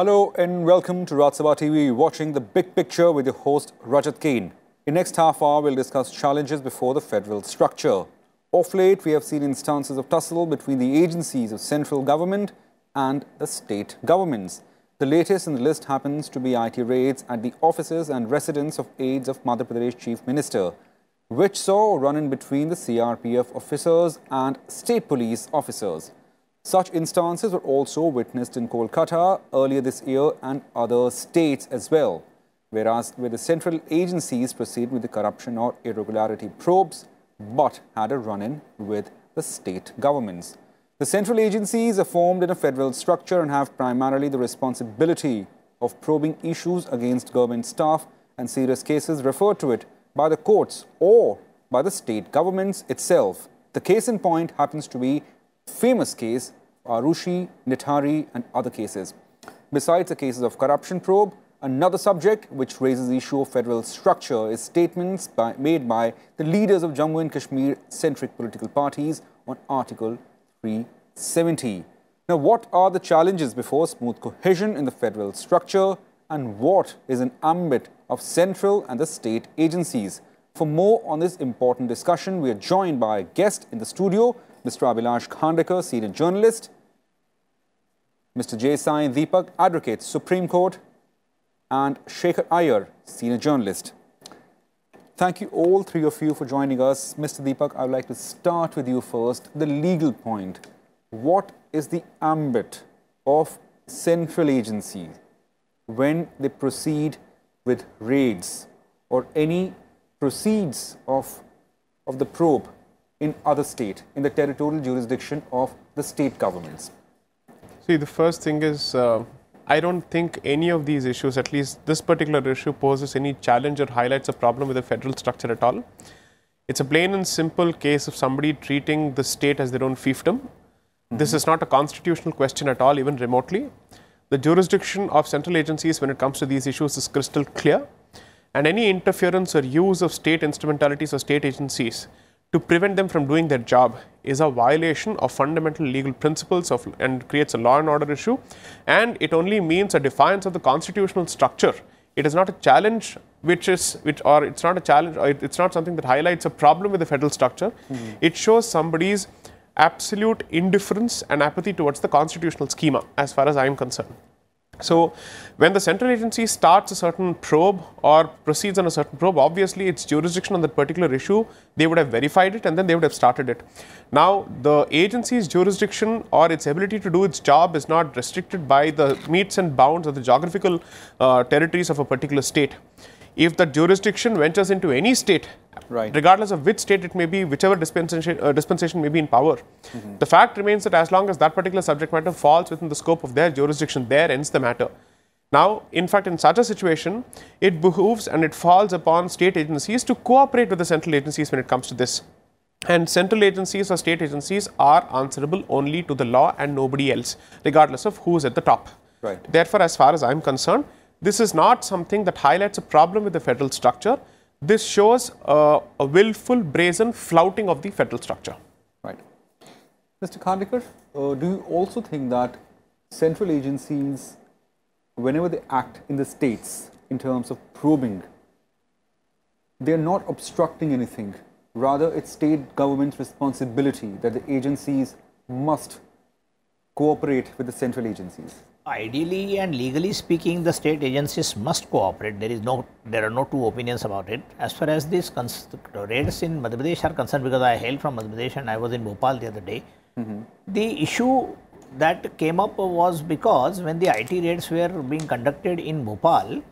Hello and welcome to Sabha TV, watching the big picture with your host Rajat Kain. In next half hour, we'll discuss challenges before the federal structure. Of late, we have seen instances of tussle between the agencies of central government and the state governments. The latest in the list happens to be IT raids at the offices and residence of aides of Madhya Pradesh Chief Minister, which saw a run-in between the CRPF officers and state police officers. Such instances were also witnessed in Kolkata earlier this year and other states as well, whereas where the central agencies proceed with the corruption or irregularity probes, but had a run-in with the state governments. The central agencies are formed in a federal structure and have primarily the responsibility of probing issues against government staff and serious cases referred to it by the courts or by the state governments itself. The case in point happens to be famous case Arushi, Nithari and other cases. Besides the cases of corruption probe, another subject which raises the issue of federal structure is statements by, made by the leaders of Jammu and Kashmir centric political parties on Article 370. Now, what are the challenges before smooth cohesion in the federal structure and what is an ambit of central and the state agencies? For more on this important discussion, we are joined by a guest in the studio, Mr. Abhilash Khandekar, senior journalist, Mr. J. Sai Deepak, advocate, Supreme Court, and Shekhar Iyer, senior journalist. Thank you all three of you for joining us. Mr. Deepak, I would like to start with you first. The legal point. What is the ambit of central agencies when they proceed with raids or any proceeds of, of the probe in other state, in the territorial jurisdiction of the state governments? See, the first thing is uh, I don't think any of these issues, at least this particular issue, poses any challenge or highlights a problem with the federal structure at all. It's a plain and simple case of somebody treating the state as their own fiefdom. Mm -hmm. This is not a constitutional question at all, even remotely. The jurisdiction of central agencies when it comes to these issues is crystal clear. And any interference or use of state instrumentalities or state agencies to prevent them from doing their job is a violation of fundamental legal principles of, and creates a law and order issue. And it only means a defiance of the constitutional structure. It is not a challenge which is which or it's not a challenge or it's not something that highlights a problem with the federal structure. Mm it shows somebody's absolute indifference and apathy towards the constitutional schema as far as i am concerned so, when the central agency starts a certain probe or proceeds on a certain probe, obviously its jurisdiction on that particular issue, they would have verified it and then they would have started it. Now, the agency's jurisdiction or its ability to do its job is not restricted by the metes and bounds of the geographical uh, territories of a particular state if the jurisdiction ventures into any state, right. regardless of which state it may be, whichever dispensation, uh, dispensation may be in power, mm -hmm. the fact remains that as long as that particular subject matter falls within the scope of their jurisdiction, there ends the matter. Now, in fact, in such a situation, it behooves and it falls upon state agencies to cooperate with the central agencies when it comes to this. And central agencies or state agencies are answerable only to the law and nobody else, regardless of who is at the top. Right. Therefore, as far as I am concerned, this is not something that highlights a problem with the federal structure. This shows uh, a willful, brazen flouting of the federal structure. Right. Mr. Khandekar, uh, do you also think that central agencies, whenever they act in the states in terms of probing, they are not obstructing anything. Rather, it's state government's responsibility that the agencies must cooperate with the central agencies ideally and legally speaking, the state agencies must cooperate. There is no, there are no two opinions about it. As far as these raids in Madhya Pradesh are concerned, because I hail from Madhya Pradesh and I was in Bhopal the other day, mm -hmm. the issue that came up was because when the IT raids were being conducted in Bhopal,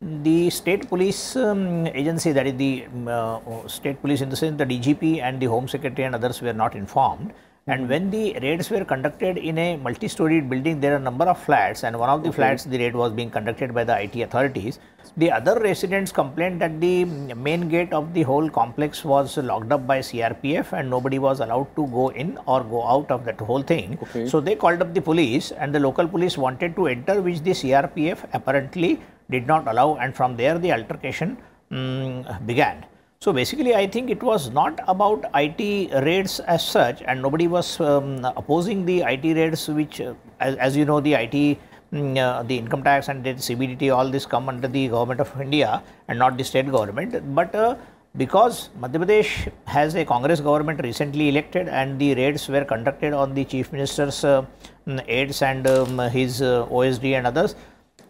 the state police um, agency, that is the uh, state police in the sense the DGP and the Home Secretary and others were not informed and when the raids were conducted in a multi-storied building, there are a number of flats and one of the okay. flats the raid was being conducted by the IT authorities. The other residents complained that the main gate of the whole complex was locked up by CRPF and nobody was allowed to go in or go out of that whole thing. Okay. So they called up the police and the local police wanted to enter which the CRPF apparently did not allow and from there the altercation um, began. So basically, I think it was not about IT raids as such, and nobody was um, opposing the IT raids, which, uh, as, as, you know, the IT mm, uh, the income tax and the CBDT, all this come under the government of India and not the state government. But uh, because Madhya Pradesh has a Congress government recently elected and the raids were conducted on the chief minister's uh, mm, aides and um, his uh, OSD and others,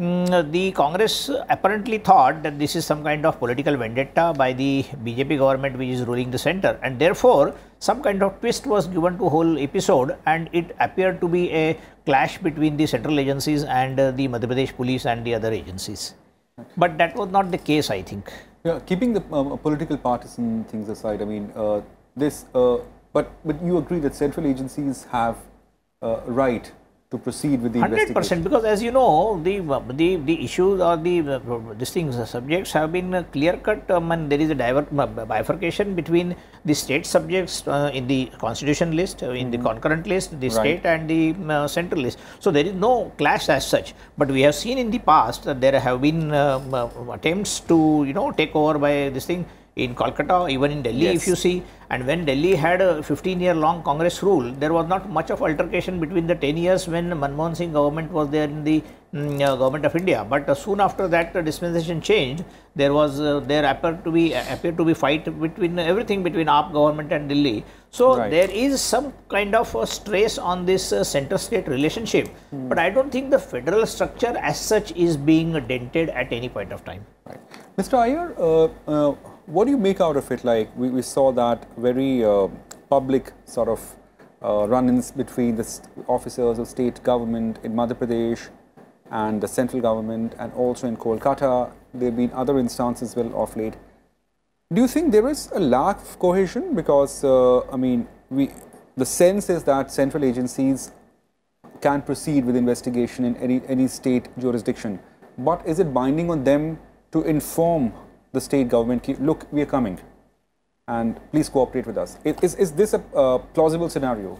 Mm, the Congress apparently thought that this is some kind of political vendetta by the BJP government which is ruling the center and therefore some kind of twist was given to whole episode and it appeared to be a clash between the central agencies and uh, the Madhya Pradesh police and the other agencies. But that was not the case I think. Yeah, keeping the um, political partisan things aside, I mean, uh, this, uh, but, but you agree that central agencies have uh, right to proceed with the Hundred percent, because as you know, the the the issues or the uh, these things uh, subjects have been uh, clear cut, um, and there is a divert, bifurcation between the state subjects uh, in the constitution list, uh, in mm-hmm. the concurrent list, the right. state and the uh, central list. So there is no clash as such. But we have seen in the past that there have been attempts to you know take over by this thing in Kolkata, even in Delhi, yes. if you see. And when Delhi had a 15 year long Congress rule, there was not much of altercation between the 10 years when Manmohan Singh government was there in the mm, uh, government of India. But uh, soon after that uh, dispensation changed, there was uh, there appeared to be appeared to be fight between everything between AAP government and Delhi. So right. there is some kind of stress on this uh, center-state relationship. Hmm. But I don't think the federal structure as such is being dented at any point of time. Right. Mr. Iyer, uh, what do you make out of it? Like we, we saw that very uh, public sort of uh, run-ins between the officers of state government in Madhya Pradesh and the central government and also in Kolkata. There have been other instances well of late. Do you think there is a lack of cohesion? Because, uh, I mean, we, the sense is that central agencies can proceed with investigation in any, any state jurisdiction. But is it binding on them to inform the state government, look, we are coming and please cooperate with us. Is, is this a uh, plausible scenario?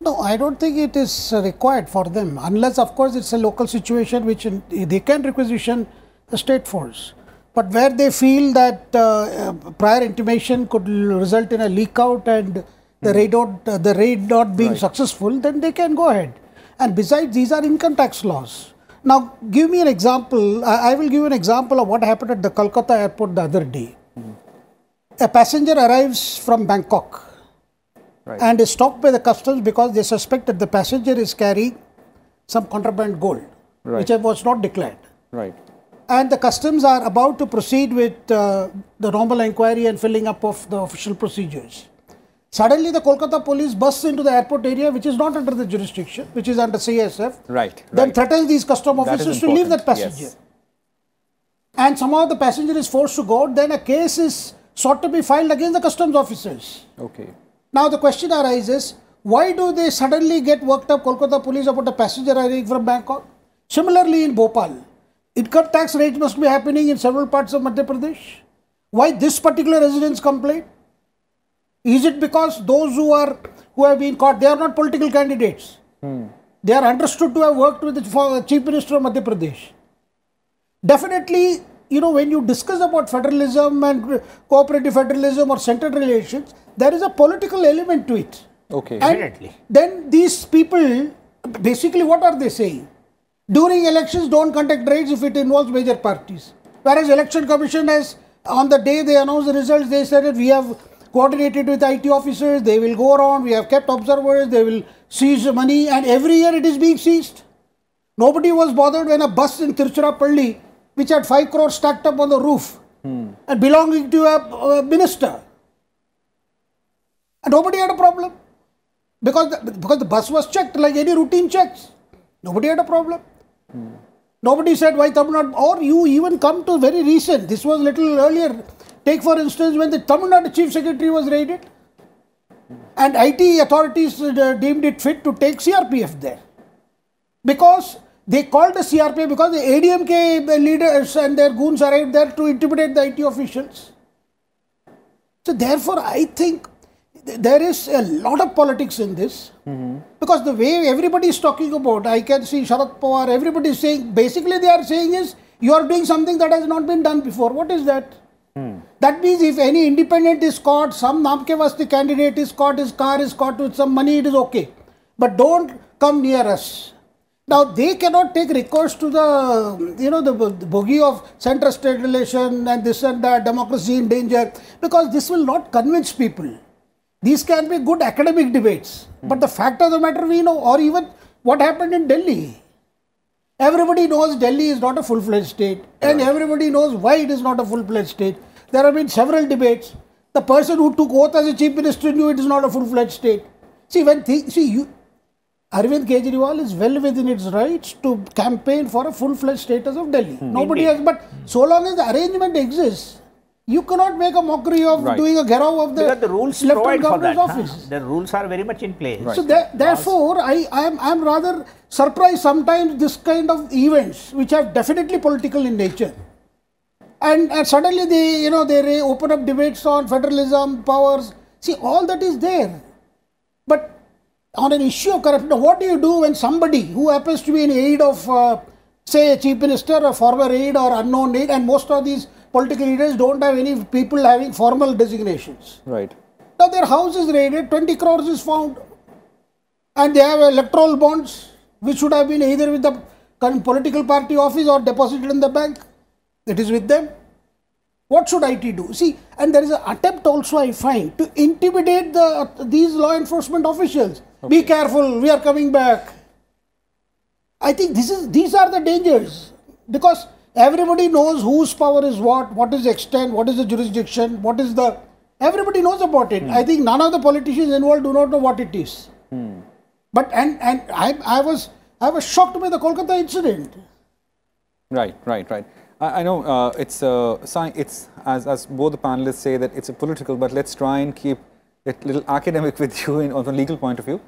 No, I don't think it is required for them, unless, of course, it's a local situation which in, they can requisition the state force. But where they feel that uh, prior intimation could result in a leak out and the hmm. raid not, uh, the raid not being right. successful, then they can go ahead. And besides, these are income tax laws. Now, give me an example. I, will give you an example of what happened at the Kolkata airport the other day. Mm. A passenger arrives from Bangkok right. and is stopped by the customs because they suspect that the passenger is carrying some contraband gold, right. which was not declared. Right. And the customs are about to proceed with uh, the normal inquiry and filling up of the official procedures. Suddenly, the Kolkata police busts into the airport area, which is not under the jurisdiction, which is under CSF. Right. Then right. threatens these custom officers to leave that passenger. Yes. And somehow the passenger is forced to go. out. Then a case is sought to be filed against the customs officers. Okay. Now the question arises: Why do they suddenly get worked up, Kolkata police, about a passenger arriving from Bangkok? Similarly, in Bhopal, income tax raids must be happening in several parts of Madhya Pradesh. Why this particular residence complaint? Is it because those who are who have been caught, they are not political candidates. Hmm. They are understood to have worked with the Chief Minister of Madhya Pradesh. Definitely, you know, when you discuss about federalism and cooperative federalism or centered relations, there is a political element to it. Okay. And Definitely. then these people, basically, what are they saying? During elections, don't conduct raids if it involves major parties. Whereas Election Commission has, on the day they announced the results, they said that we have coordinated with IT officers, they will go around, we have kept observers, they will seize the money and every year it is being seized. Nobody was bothered when a bus in Tiruchirappalli, which had 5 crores stacked up on the roof hmm. and belonging to a, a minister. And nobody had a problem because the, because the bus was checked like any routine checks. Nobody had a problem. Hmm. Nobody said why Tamil Nadu, or you even come to very recent, this was little earlier, Take for instance when the Tamil Nadu Chief Secretary was raided and IT authorities uh, deemed it fit to take CRPF there. Because they called the CRPF because the ADMK leaders and their goons arrived there to intimidate the IT officials. So therefore I think there is a lot of politics in this mm-hmm. because the way everybody is talking about, I can see Sharad Pawar, everybody is saying, basically they are saying is you are doing something that has not been done before. What is that? Hmm. That means if any independent is caught, some Namke candidate is caught, his car is caught with some money, it is okay. But don't come near us. Now they cannot take recourse to the you know the, the bogey of center-state relation and this and that democracy in danger because this will not convince people. These can be good academic debates, but the fact of the matter we know, or even what happened in Delhi. Everybody knows Delhi is not a full-fledged state, and everybody knows why it is not a full-fledged state. There have been several debates. The person who took oath as a chief minister knew it is not a full-fledged state. See, when see you, Arvind Kejriwal is well within its rights to campaign for a full-fledged status of Delhi. Hmm. Nobody has, but so long as the arrangement exists, you cannot make a mockery of Right. doing a gherao of the Because the rules left Governor's that. huh? office. The rules are very much in place. Right. So tha- therefore, I I am I am rather surprised sometimes this kind of events which are definitely political in nature, and, and suddenly they you know they open up debates on federalism, powers. See, all that is there, but on an issue of corruption, what do you do when somebody who happens to be in aid of uh, say a chief minister, a former aide or unknown aide, and most of these political leaders don't have any people having formal designations. Right. Now their house is raided, 20 crores is found, and they have electoral bonds which should have been either with the current political party office or deposited in the bank. It is with them. What should IT do? See, and there is an attempt also I find to intimidate the these law enforcement officials. Be careful, we are coming back. I think this is these are the dangers because everybody knows whose power is what, what is the extent, what is the jurisdiction, what is the everybody knows about it. I think none of the politicians involved do not know what it is. But and and I I was I was shocked by the Kolkata incident. Right, right, right. I, I know uh, it's uh, it's as as both the panelists say that it's a political, but let's try and keep it little academic with you in on the legal point of view.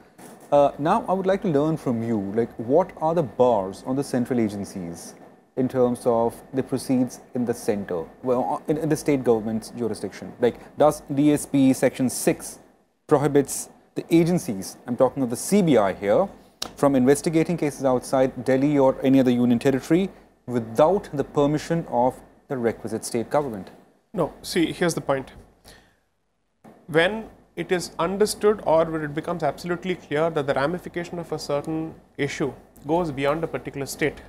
Uh, now, I would like to learn from you, like what are the bars on the central agencies in terms of the proceeds in the center, well, in, in the state government's jurisdiction? Like, does DSP Section 6 prohibits the agencies, I'm talking of the CBI here, from investigating cases outside Delhi or any other union territory without the permission of the requisite state government. No, see, here's the point. When it is understood or when it becomes absolutely clear that the ramification of a certain issue goes beyond a particular state,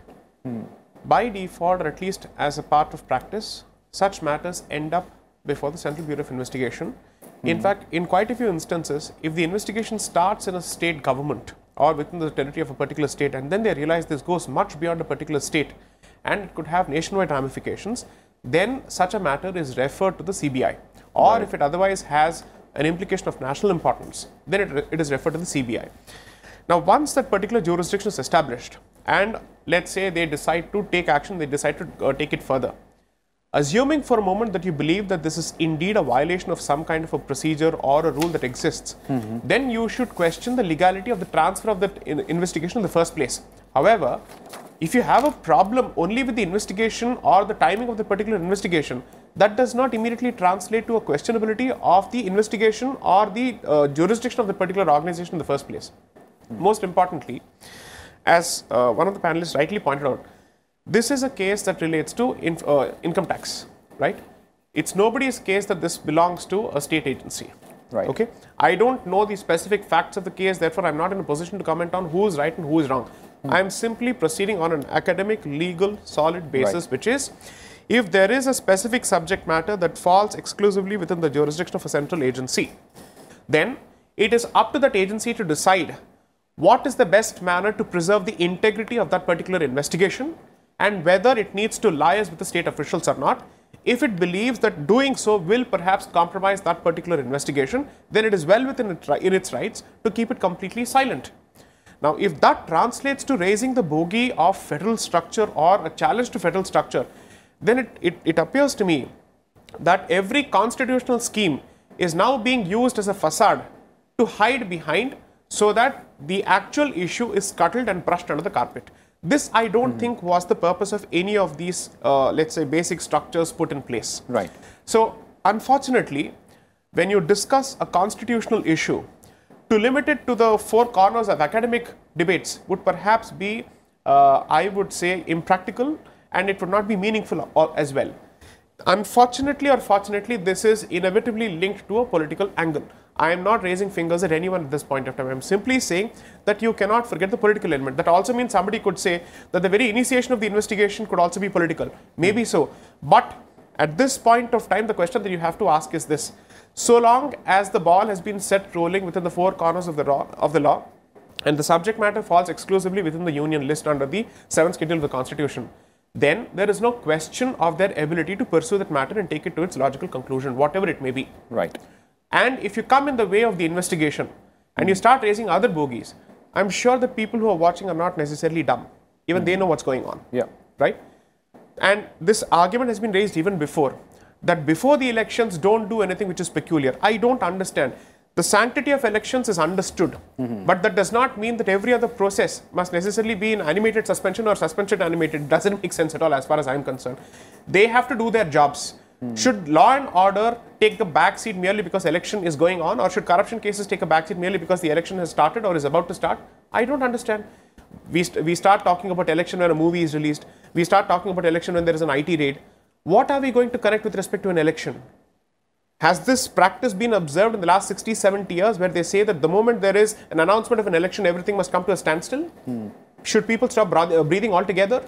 hmm. By default, or at least as a part of practice, such matters end up before the Central Bureau of Investigation. In hmm. fact, in quite a few instances, if the investigation starts in a state government or within the territory of a particular state, and then they realize this goes much beyond a particular state and it could have nationwide ramifications, then such a matter is referred to the CBI. Or if it otherwise has an implication of national importance, then it, it is referred to the CBI. Now, once that particular jurisdiction is established, and let's say they decide to take action, they decide to uh, take it further. Assuming for a moment that you believe that this is indeed a violation of some kind of a procedure or a rule that exists, then you should question the legality of the transfer of that in- investigation in the first place. However, if you have a problem only with the investigation or the timing of the particular investigation, that does not immediately translate to a questionability of the investigation or the uh, jurisdiction of the particular organization in the first place. Most importantly, as uh, one of the panelists rightly pointed out, this is a case that relates to inf- uh, income tax, right? It's nobody's case that this belongs to a state agency. Right. Okay. I don't know the specific facts of the case, therefore, I'm not in a position to comment on who is right and who is wrong. I'm simply proceeding on an academic, legal, solid basis, Right. which is if there is a specific subject matter that falls exclusively within the jurisdiction of a central agency, then it is up to that agency to decide what is the best manner to preserve the integrity of that particular investigation and whether it needs to liaise with the state officials or not. If it believes that doing so will perhaps compromise that particular investigation, then it is well within it, in its rights to keep it completely silent. Now, if that translates to raising the bogey of federal structure or a challenge to federal structure, then it, it, it appears to me that every constitutional scheme is now being used as a facade to hide behind so that the actual issue is scuttled and brushed under the carpet. This, I don't think, was the purpose of any of these, uh, let's say, basic structures put in place. Right. So, unfortunately, when you discuss a constitutional issue, to limit it to the four corners of academic debates would perhaps be, uh, I would say, impractical and it would not be meaningful as well. Unfortunately or fortunately, this is inevitably linked to a political angle. I am not raising fingers at anyone at this point of time. I'm simply saying that you cannot forget the political element. That also means somebody could say that the very initiation of the investigation could also be political. Maybe so. But at this point of time, the question that you have to ask is this. So long as the ball has been set rolling within the four corners of the, law, of the law, and the subject matter falls exclusively within the union list under the 7th schedule of the constitution, then there is no question of their ability to pursue that matter and take it to its logical conclusion, whatever it may be. Right. And if you come in the way of the investigation and you start raising other bogies, I'm sure the people who are watching are not necessarily dumb. Even they hmm. know what's going on. Yeah. Right? And this argument has been raised even before that before the elections, don't do anything which is peculiar. I don't understand. The sanctity of elections is understood, mm-hmm. but that does not mean that every other process must necessarily be in animated suspension or suspension animated. It doesn't make sense at all as far as I'm concerned. They have to do their jobs. Should law and order take the back seat merely because election is going on, or should corruption cases take a back seat merely because the election has started or is about to start? I don't understand. We, st- we start talking about election when a movie is released. We start talking about election when there is an IT raid. What are we going to connect with respect to an election? Has this practice been observed in the last 60, 70 years where they say that the moment there is an announcement of an election, everything must come to a standstill? Should people stop breathing altogether?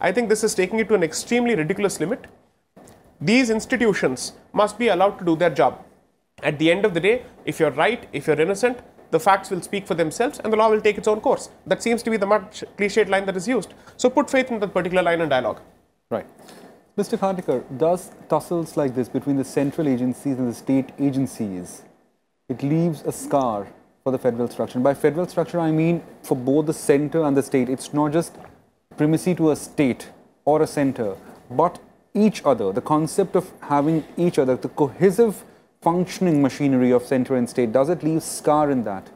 I think this is taking it to an extremely ridiculous limit. These institutions must be allowed to do their job. At the end of the day, if you're right, if you're innocent, the facts will speak for themselves and the law will take its own course. That seems to be the much cliched line that is used. So put faith in that particular line and dialogue. Right. Mr. Khandekar, does tussles like this between the central agencies and the state agencies, it leaves a scar for the federal structure. And by federal structure, I mean for both the center and the state. It's not just primacy to a state or a center, but each other, the concept of having each other, the cohesive functioning machinery of center and state, does it leave scar in that?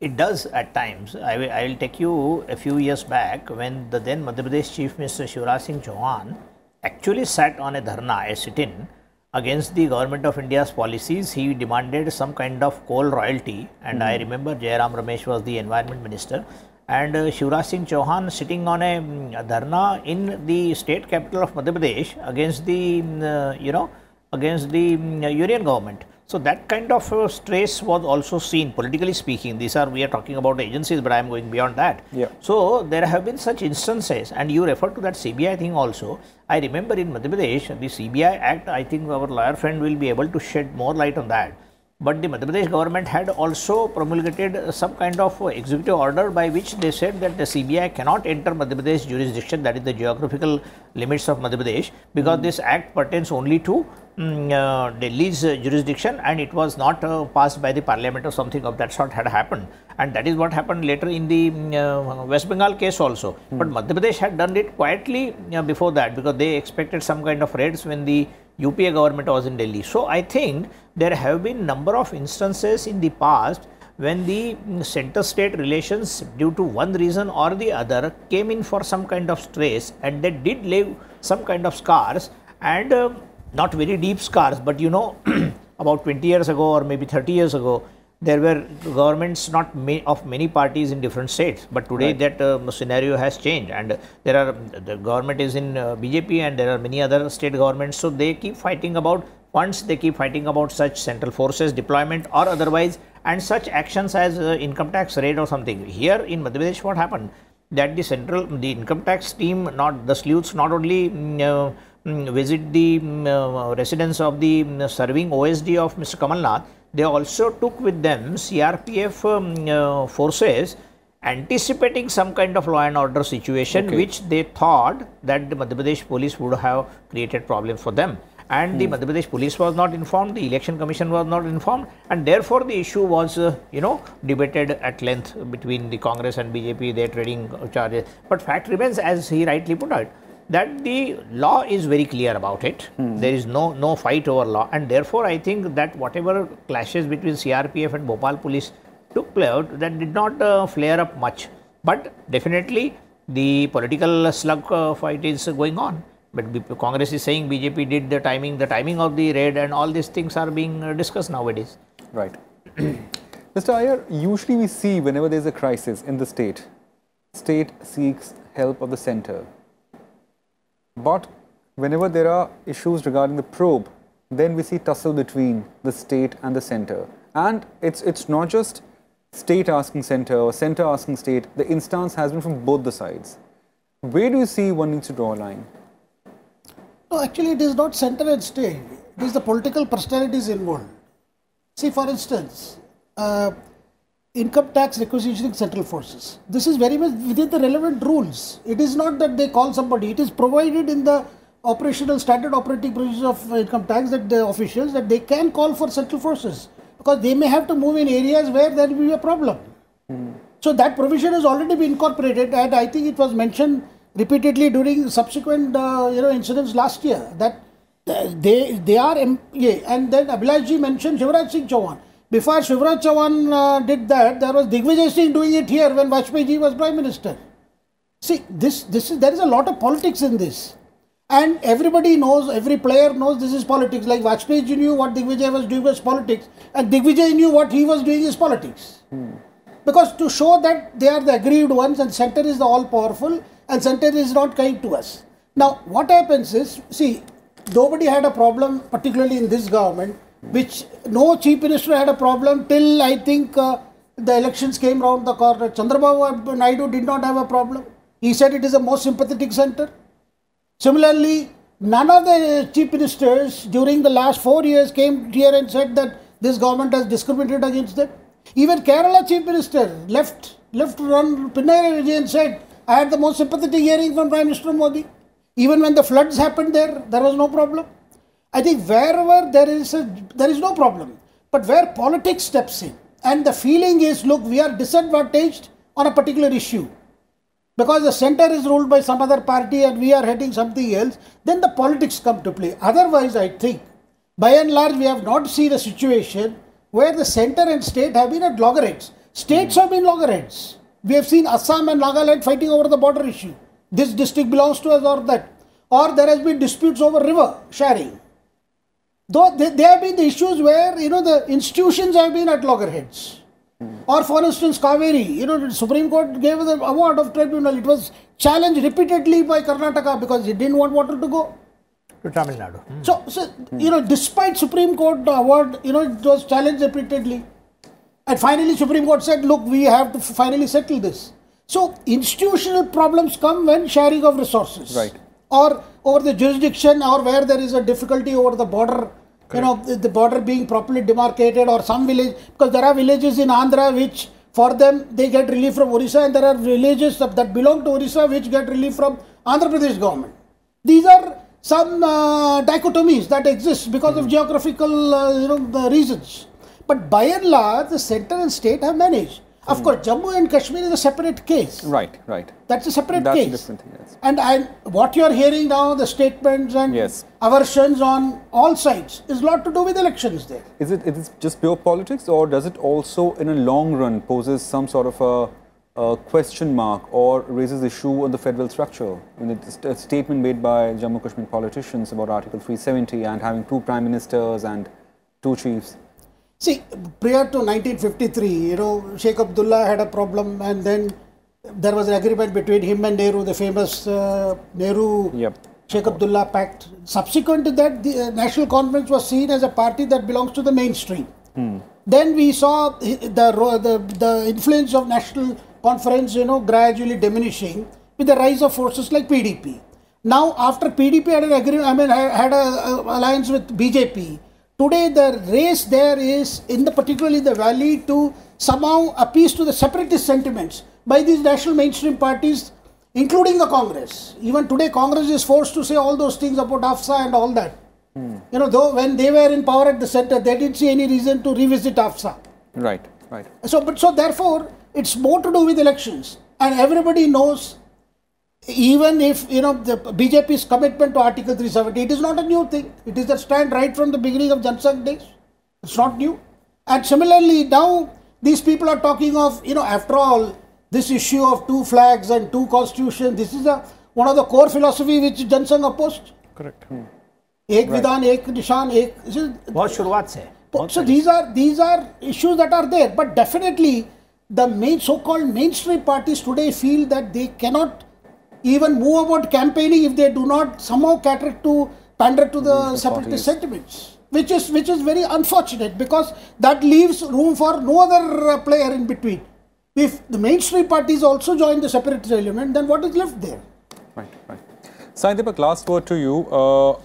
It does at times. I will, I will take you a few years back when the then Madhya Pradesh Chief Minister Shivraj Singh Chauhan actually sat on a dharna, a sit-in against the government of India's policies. He demanded some kind of coal royalty, and I hmm. remember Jairam Ramesh was the environment minister, and uh, Shivraj Singh Chauhan sitting on a, mm, a dharna in the state capital of Madhya Pradesh against the mm, uh, you know against the mm, union government. So that kind of uh, stress was also seen politically speaking. These are we are talking about agencies, but I am going beyond that. Yeah. So there have been such instances, and you referred to that CBI thing also. I remember in Madhya Pradesh, the CBI Act. I think our lawyer friend will be able to shed more light on that. But the Madhya Pradesh government had also promulgated some kind of executive order by which they said that the CBI cannot enter Madhya Pradesh jurisdiction, that is the geographical limits of Madhya Pradesh, because this act pertains only to mm, uh, Delhi's uh, jurisdiction and it was not uh, passed by the parliament or something of that sort had happened. And that is what happened later in the mm, uh, West Bengal case also. But Madhya Pradesh had done it quietly uh, before that because they expected some kind of raids when the UPA government was in Delhi. So I think there have been number of instances in the past when the center state relations due to one reason or the other came in for some kind of stress and they did leave some kind of scars and uh, not very deep scars but you know about 20 years ago or maybe 30 years ago there were governments not ma- of many parties in different states but today Right. that uh, scenario has changed and there are the government is in uh, bjp and there are many other state governments so they keep fighting about funds they keep fighting about such central forces deployment or otherwise and such actions as uh, income tax raid or something here in madhya pradesh what happened that the central the income tax team not the sleuths not only mm, uh, mm, visit the mm, uh, residence of the serving OSD of Mr. Kamal Nath, they also took with them CRPF um, uh, forces anticipating some kind of law and order situation Okay. which they thought that the Madhya Pradesh police would have created problem for them. And the Madhya Pradesh police was not informed, the election commission was not informed, and therefore the issue was, uh, you know, debated at length between the Congress and BJP, their trading charges. But fact remains, as he rightly put out, that the law is very clear about it. There is no no fight over law, and therefore I think that whatever clashes between CRPF and Bhopal police took play out, that did not uh, flare up much. But definitely the political slug uh, fight is going on. But Congress is saying BJP did the timing, the timing of the raid, and all these things are being uh, discussed nowadays. Right. Mr. Iyer, usually we see whenever there's a crisis in the state, state seeks help of the center. But whenever there are issues regarding the probe, then we see tussle between the state and the center. And it's, it's not just state asking center or center asking state, the instance has been from both the sides. Where do you see one needs to draw a line? No, actually, it is not center and state. It is the political personalities involved. See, for instance, uh, income tax requisitioning central forces. This is very much within the relevant rules. It is not that they call somebody. It is provided in the operational standard operating procedures of income tax that the officials that they can call for central forces because they may have to move in areas where there will be a problem. So that provision has already been incorporated, and I think it was mentioned repeatedly during subsequent uh, you know incidents last year that they they are yeah, and then Abhilash ji mentioned Shivraj Singh Chauhan. Before Shivraj Chauhan uh, did that, there was Digvijay Singh doing it here when Vajpayee ji was prime minister. See, this this is there is a lot of politics in this, and everybody knows, every player knows this is politics. Like Vajpayee ji knew what Digvijay was doing was politics, and Digvijay knew what he was doing is politics because to show that they are the aggrieved ones and center is the all powerful and center is not kind to us. Now, what happens is, see, nobody had a problem, particularly in this government, which no chief minister had a problem till I think uh, the elections came round the corner. Chandrababu Naidu did not have a problem. He said it is the most sympathetic center. Similarly, none of the chief ministers during the last four years came here and said that this government has discriminated against them. Even Kerala chief minister left left run Pinarayi Vijayan said, I had the most sympathetic hearing from Prime Minister Modi. Even when the floods happened there, there was no problem. I think wherever there is a, there is no problem, but where politics steps in and the feeling is, look, we are disadvantaged on a particular issue because the center is ruled by some other party and we are heading something else, then the politics come to play. Otherwise, I think by and large we have not seen a situation where the center and state have been at loggerheads. States have been loggerheads. We have seen Assam and Nagaland fighting over the border issue. This district belongs to us or that. Or there has been disputes over river sharing. Though there have been the issues where you know the institutions have been at loggerheads. Or for instance, Kaveri, you know, the Supreme Court gave the award of tribunal. It was challenged repeatedly by Karnataka because it didn't want water to go. To Tamil Nadu. So, so you know, despite Supreme Court uh, award, you know, it was challenged repeatedly. And finally, Supreme Court said, look, we have to finally settle this. So, institutional problems come when sharing of resources. Right. Or over the jurisdiction or where there is a difficulty over the border, you know, the, border being properly demarcated or some village, because there are villages in Andhra which for them they get relief from Orissa and there are villages that that belong to Orissa which get relief from Andhra Pradesh government. These are some uh, dichotomies that exist because of geographical uh, you know the reasons. But by and large, the center and state have managed. Of course, Jammu and Kashmir is a separate case. Right, right. That's a separate That's a case. different thing, yes. And and what you are hearing now, the statements and Yes. aversions on all sides, is a lot to do with elections there. Is it, is it just pure politics or does it also in a long run poses some sort of a, a question mark or raises issue on the federal structure? I mean, it's a statement made by Jammu Kashmir politicians about Article 370 and having two prime ministers and two chiefs. See, prior to 1953, you know, Sheikh Abdullah had a problem, and then there was an agreement between him and Nehru, the famous uh, Nehru Yep. Sheikh Abdullah Pact. Subsequent to that, the uh, National Conference was seen as a party that belongs to the mainstream. Then we saw the, the the influence of National Conference, you know, gradually diminishing with the rise of forces like PDP. Now, after PDP had an agreement, I mean, had had a, a alliance with BJP. Today, the race there is in the particularly the valley to somehow appease to the separatist sentiments by these national mainstream parties, including the Congress. Even today, Congress is forced to say all those things about AFSPA and all that. Hmm. You know, though when they were in power at the center, they didn't see any reason to revisit AFSPA. Right, right. So, but so therefore, it's more to do with elections. And everybody knows, even if, you know, the BJP's commitment to Article 370, it is not a new thing. It is a stand right from the beginning of Jan Sangh days. It's not new. And similarly, now these people are talking of, you know, after all, this issue of two flags and two constitutions, this is a, one of the core philosophy which Jan Sangh opposed. Correct. Hmm. Ek right. Vidhan, Ek Nishan, Ek. बहुत शुरुआत So these are these are issues that are there, but definitely the main so-called mainstream parties today feel that they cannot even move about campaigning if they do not somehow cater to pander to the separatist parties. sentiments which is which is very unfortunate because that leaves room for no other uh, player in between. If the mainstream parties also join the separatist element, then what is left there? Right, right. Sai Deepak, last word to you. Uh,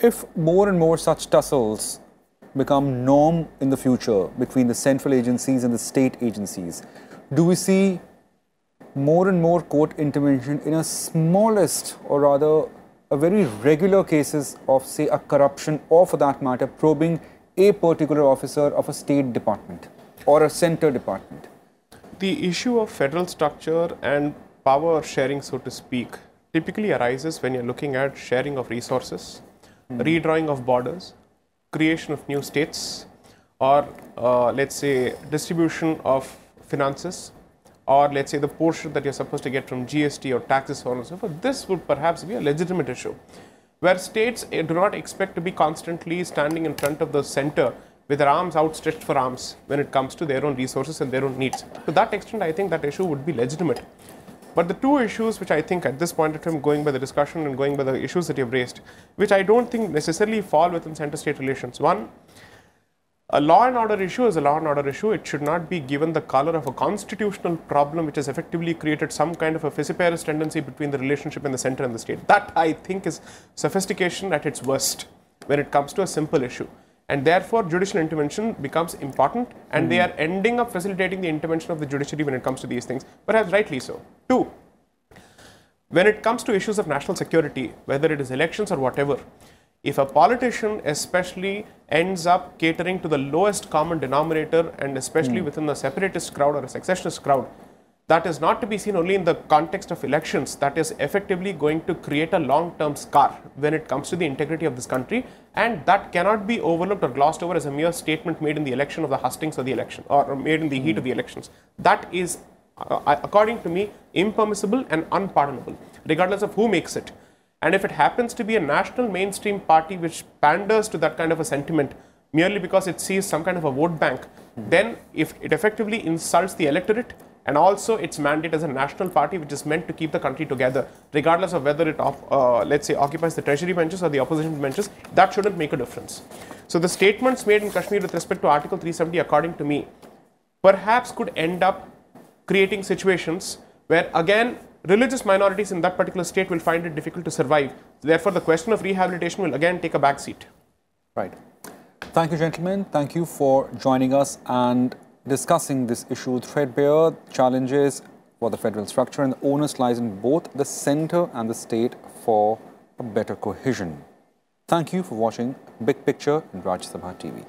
if more and more such tussles become norm in the future between the central agencies and the state agencies, do we see more and more court intervention in a smallest or rather a very regular cases of say a corruption or for that matter probing a particular officer of a state department or a center department? The issue of federal structure and power sharing, so to speak, typically arises when you're looking at sharing of resources, mm. redrawing of borders, creation of new states, or uh, let's say distribution of finances, or let's say the portion that you're supposed to get from GST or taxes, so on and so forth. This would perhaps be a legitimate issue where states eh, do not expect to be constantly standing in front of the center with their arms outstretched for arms when it comes to their own resources and their own needs. To that extent, I think that issue would be legitimate. But the two issues which I think at this point in time, going by the discussion and going by the issues that you've raised, which I don't think necessarily fall within center-state relations. One, a law and order issue is a law and order issue. It should not be given the color of a constitutional problem which has effectively created some kind of a fissiparous tendency between the relationship in the center and the state. That I think is sophistication at its worst when it comes to a simple issue and therefore judicial intervention becomes important and mm. they are ending up facilitating the intervention of the judiciary when it comes to these things perhaps rightly so two when it comes to issues of national security whether it is elections or whatever if a politician especially ends up catering to the lowest common denominator and especially mm. within the separatist crowd or a secessionist crowd that is not to be seen only in the context of elections, that is effectively going to create a long term scar when it comes to the integrity of this country, and that cannot be overlooked or glossed over as a mere statement made in the election of the hustings of the election or made in the heat of the elections. That is, uh, according to me, impermissible and unpardonable, regardless of who makes it. And if it happens to be a national mainstream party which panders to that kind of a sentiment merely because it sees some kind of a vote bank, mm. then if it effectively insults the electorate, and also its mandate as a national party which is meant to keep the country together regardless of whether it uh, let's say occupies the treasury benches or the opposition benches that shouldn't make a difference so the statements made in kashmir with respect to article 370 according to me perhaps could end up creating situations where again religious minorities in that particular state will find it difficult to survive. Therefore the question of rehabilitation will again take a back seat. Right. Thank you gentlemen. Thank you for joining us and discussing this issue threadbare challenges for the federal structure and the onus lies in both the center and the state for a better cohesion. Thank you for watching Big Picture in Rajya Sabha TV.